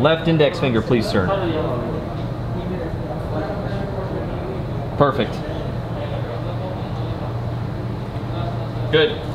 Left index finger, please, sir. Perfect. Good.